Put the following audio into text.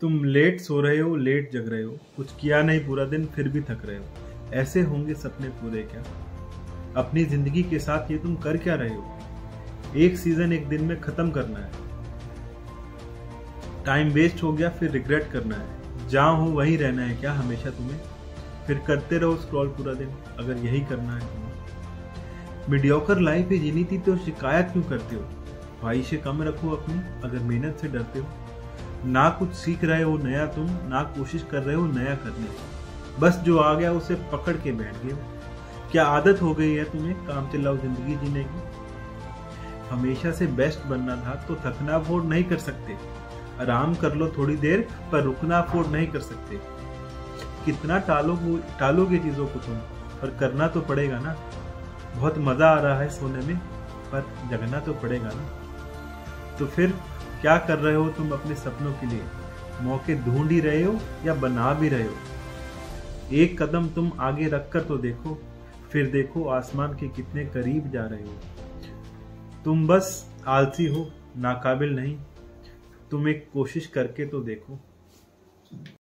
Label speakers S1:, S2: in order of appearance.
S1: तुम लेट सो रहे हो, लेट जग रहे हो। कुछ किया नहीं पूरा दिन, फिर भी थक रहे हो। ऐसे होंगे सपने पूरे क्या? अपनी ज़िंदगी के साथ ये तुम कर क्या रहे हो? एक सीज़न एक दिन में खत्म करना है। टाइम वेस्ट हो गया, फिर रिग्रेट करना है। जहाँ हो, वहीं रहना है क्या हमेशा तुम्हें? फिर करते रहो स्क्रॉल पूरा दिन, अगर यही करना है तुम्हें। मीडियोकर लाइफ ही जीनी थी तो शिकायत क्यों करते हो? ख्वाहिशें कम रखो अपनी, अगर मेहनत से डरते हो। ना कुछ सीख रहे हो नया तुम, ना कोशिश कर रहे हो नया करने की। बस जो आ गया उसे पकड़ के बैठ गए क्या आदत हो गई है तुम्हें काम चलाओ ज़िंदगी जीने की? हमेशा से बेस्ट बनना था तो थकना अफोर्ड नहीं कर सकते। आराम कर लो थोड़ी देर, पर रुकना अफोर्ड नहीं कर सकते। कितना टालो टालोगे चीज़ों को तुम, पर करना तो पड़ेगा ना। बहुत मज़ा आ रहा है सोने में, पर जगना तो पड़ेगा ना। तो फिर क्या कर रहे हो तुम अपने सपनों के लिए? मौके ढूंढ ही रहे हो या बना भी रहे हो? एक कदम तुम आगे रखकर तो देखो, फिर देखो आसमान के कितने करीब जा रहे हो। तुम बस आलसी हो, नाकाबिल नहीं। तुम एक कोशिश करके तो देखो।